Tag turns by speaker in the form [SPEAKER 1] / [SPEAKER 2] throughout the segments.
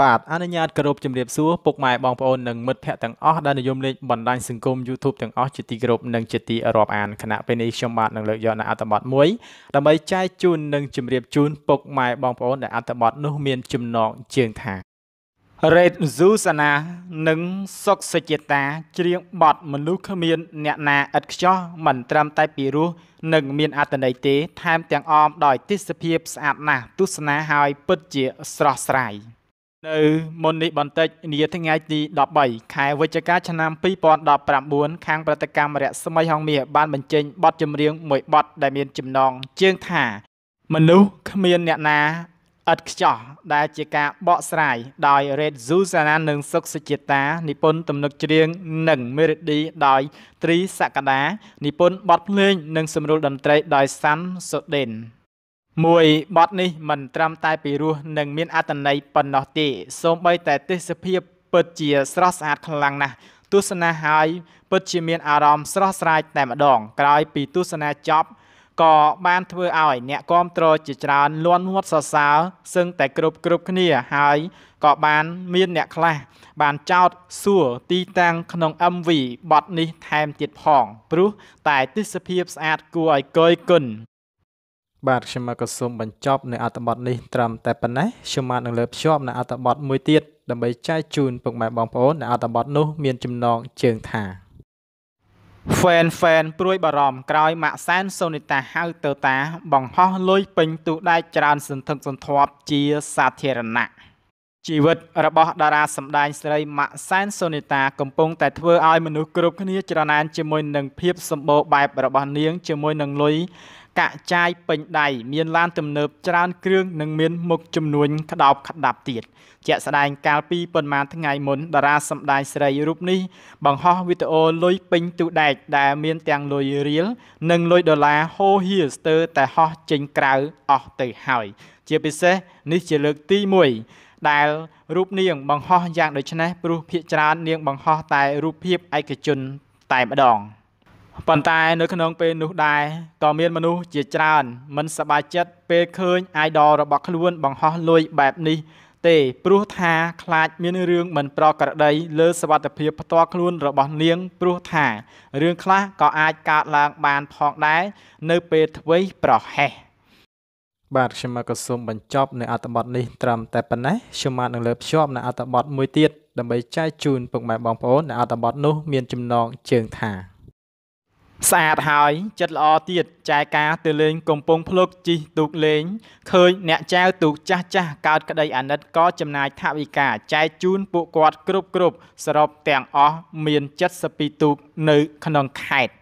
[SPEAKER 1] បាទអនុញ្ញាតគោរពជំរាបសួរពុកម៉ែបងប្អូននិងមិត្តភ័ក្តិទាំងអស់ដែលនិយមលេងបណ្ដាញសង្គម YouTube ទាំងអស់ជាទីគោរពនិងជាទីរាប់អានគណៈពេលនេះខ្ញុំបាទនឹងលើកយកនៅអត្ថបទមួយដើម្បីចែកជូននិងជម្រាបជូនពុកម៉ែបងប្អូនដែលអត្ថបទនោះមានចំណងជើងថារ៉េតស៊ូសាណានិងសុកសេចតា ច្រៀងបទមនុស្សគ្មាន អ្នកណាឥតខ្ចោះមិនត្រឹមតែពីរោះនិងមានអត្ថន័យទេថែមទាំងអមដោយទេសភាពស្អាតណាស់ទស្សនាហើយពិតជាស្រស់ស្រាយ។ នៅមុននេះបន្តិចនាថ្ងៃទី13ខែវិច្ឆិកាឆ្នាំ2019ខាងប្រតិកម្មរស្មីហងមាសបានបញ្ចេញបទចម្រៀងមួយបទដែលមានចំណងជើងថា មនុស្សគ្មានអ្នកណាឥតខ្ចោះដែលជាការបកស្រាយដោយ Red Zuzana និងសុកសុជាតានិពន្ធទំនុកច្រៀងនិង Melody ដោយ Tri Sakada និពន្ធបទភ្លេងនិងសម្រួលតន្ត្រីដោយ San Soden មួយបទនេះមិនត្រឹមតែពីរោះនិងមានអត្ថន័យប៉ុណ្ណោះទេសូម្បីតែទេសភាពពិតជាស្រស់ស្អាតខ្លាំងណាស់ទស្សនាហើយពិតជាមានអារម្មណ៍ស្រស់ស្រាយតែម្ដងក្រោយពីទស្សនាចប់ក៏បានធ្វើឲ្យអ្នកគាំទ្រជាច្រើនលន់មាត់សរសើរសឹងតែគ្រប់គ្រប់គ្នាហើយក៏បានមានអ្នកខ្លះបានចោទសួរទីតាំងក្នុង MV បទនេះថែមទៀតផងព្រោះតែទេសភាពស្អាតគួរឲ្យកយគុណ បាទខ្ញុំក៏សូមបញ្ចប់នៅអត្ថបទនេះត្រឹមតែប៉ុណ្ណេះខ្ញុំបាននឹងលើកភ្ជាប់នៅអត្ថបទមួយទៀតដើម្បីចែកជូនពុកម៉ែបងប្អូននៅអត្ថបទនោះមានចំណងជើងថា Fan fan ព្រួយបារម្ភក្រោយម៉ាក់សែនសូនីតាហៅទៅតា បង្ហោះលុយពេញទូដែកច្រើនសន្ធឹកសន្ធាប់ជាសាធារណៈ ជីវិតរបស់តារាសម្ដែងស្រីម៉ាក់សែនសូនីតាកំពុងតែធ្វើឲ្យមនុស្សគ្រប់គ្នាច្រណែនជាមួយនឹងភាពសម្បូរបែបរបស់នាងជាមួយនឹងលុយកាក់ចាយពេញដៃមានឡានទំនើបច្រើនគ្រឿងនិងមានមុខចំនួនក្តោបក្តាប់ទៀតជាក់ស្ដែងកាលពីប៉ុន្មានថ្ងៃមុនតារាសម្ដែងស្រីរូបនេះបង្ហោះវីដេអូលុយពេញទូដែកដែលមានទាំងលុយរៀលនិងលុយដុល្លារហូរហៀស្ទើរតែហោះចេញក្រៅអស់ទៅហើយជាពិសេសនេះជាលើកទី1 ដែលរូបនាងបង្ហោះយ៉ាងដូចនេះព្រោះភាកច្រើននាងបង្ហោះតែរូបភាពឯកជនតែម្ដង។ប៉ុន្តែនៅក្នុងពេលនោះដែរក៏មានមនុស្សជាច្រើនមិនសប្បាយចិត្តពេលឃើញ idol របស់ខ្លួនបង្ហោះលុយបែបនេះទេព្រោះថាខ្លាចមានរឿងមិនប្រក្រតីលើសវត្ថភាពផ្ទាល់ខ្លួនរបស់នាងព្រោះថារឿងខ្លះក៏អាចកើតឡើងបានផងដែរនៅពេលធ្វេសប្រហែស បាទខ្ញុំក៏សូមបញ្ចប់នៅអត្ថបទនេះត្រឹមតែប៉ុណ្ណេះខ្ញុំបាននឹងលើកភ្ជាប់នៅអត្ថបទមួយទៀតដើម្បីចែកជូនពុកម៉ែបងប្អូននៅអត្ថបទនោះមានចំណងជើងថាស្អាតហើយចិត្តល្អទៀតចែកការទៅលេងកំពង់ភ្លុកជីកទូកលេងឃើញអ្នកចែវទូកចាស់ចាស់កើតក្តីអាណិតក៏ចំណាយថវិកាចែកជូនពួកគាត់គ្រប់គ្រប់សរុបទាំងអស់មាន72ទូកនៅក្នុងខេត្តម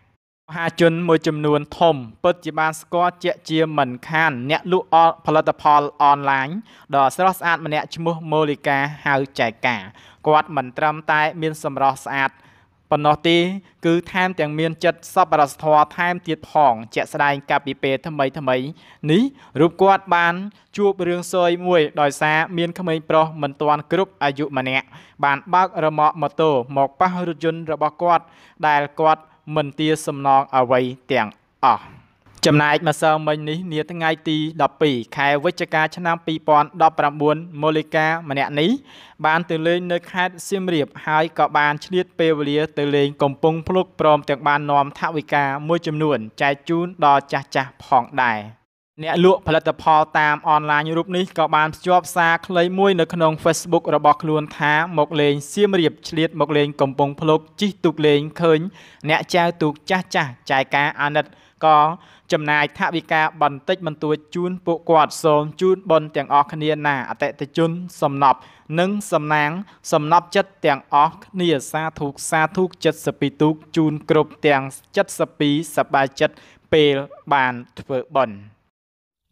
[SPEAKER 1] ហាជនមួយចំនួនធំពិតជាបានស្គាល់ជាក់ជាមិនខាន អ្នកលក់ផលិតផលអនឡាញដ៏ស្រស់ស្អាតម្នាក់ឈ្មោះម៉ូលីកាហៅចែកការគាត់មិនត្រឹមតែមានសម្រស់ស្អាតប៉ុណ្ណោះទេគឺថែមទាំងមានចិត្តសប្បុរសធម៌ថែមទៀតផងជាក់ស្ដែងកាលពីពេលថ្មីថ្មីនេះរូបគាត់បានជួបរឿងសយមួយដោយសារមានក្មេងប្រុសមិនទាន់គ្រប់អាយុម្នាក់បានបើករមាក់ម៉ូតូមកប៉ះរថយន្តរបស់គាត់ដែលគាត់ មិនទាសំណងអ្វីទាំងអស់ចំណែកម្សិលមិញនេះនាថ្ងៃទី12ខែវិច្ឆិកាឆ្នាំ2019ម៉ូលីកា ម្នាក់នេះបានទៅលេងនៅខេត្តសៀមរាបហើយក៏បានឆ្លៀតពេលវេលាទៅលេងកំពង់ភ្លុកព្រមទាំងបាននាំថវិកាមួយចំនួនចែកជូនដល់ចាស់ចាស់ផងដែរ អ្នកលក់ផលិតផលតាមអនឡាញរូបនេះក៏បានភ្ជាប់សារខ្លីមួយនៅក្នុង Facebook របស់ខ្លួនថាមកលេងសៀមរាបឆ្លៀតមកលេងកំពង់ភ្លុកជិះទូកលេងឃើញ អ្នកចែវទូកចាស់ចាស់ចែកការអាណិតក៏ចំណាយថវិកាបន្តិចបន្តួចជូនពួកគាត់សូមជូនបុណ្យទាំងអស់គ្នាណាអតិថិជនសំណប់និងសំណាង សំណប់ចិត្តទាំងអស់គ្នាសាធុសាធុ72ទូកជូនគ្រប់ទាំង72សប្បាយចិត្តពេលបានធ្វើបុណ្យ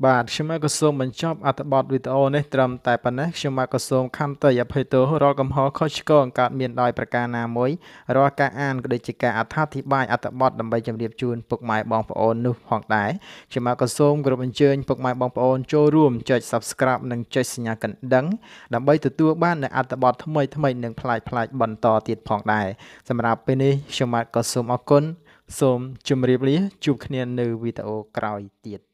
[SPEAKER 1] បាទខ្ញុំក៏សូមបញ្ចប់អត្ថបទវីដេអូនេះត្រឹមតែប៉ុណ្ណេះខ្ញុំក៏សូមខន្តីអភ័យទោសរាល់កំហុសខុសឆ្គងកើតមានដោយប្រការណាមួយរាល់ការអានក៏ដូចជាការអត្ថាធិប្បាយអត្ថបទដើម្បីជម្រាបជូនពុកម៉ែបងប្អូននោះផងដែរខ្ញុំក៏សូមគោរពអញ្ជើញពុកម៉ែបងប្អូនចូលរួមចុច Subscribe និងចុចសញ្ញាកណ្ដឹងដើម្បីទទួលបាននូវអត្ថបទថ្មីថ្មីនិងប្លែកប្លែកបន្តទៀតផងដែរសម្រាប់ពេលនេះខ្ញុំក៏សូមអរគុណសូមជម្រាបលាជួបគ្នានៅវីដេអូក្រោយទៀត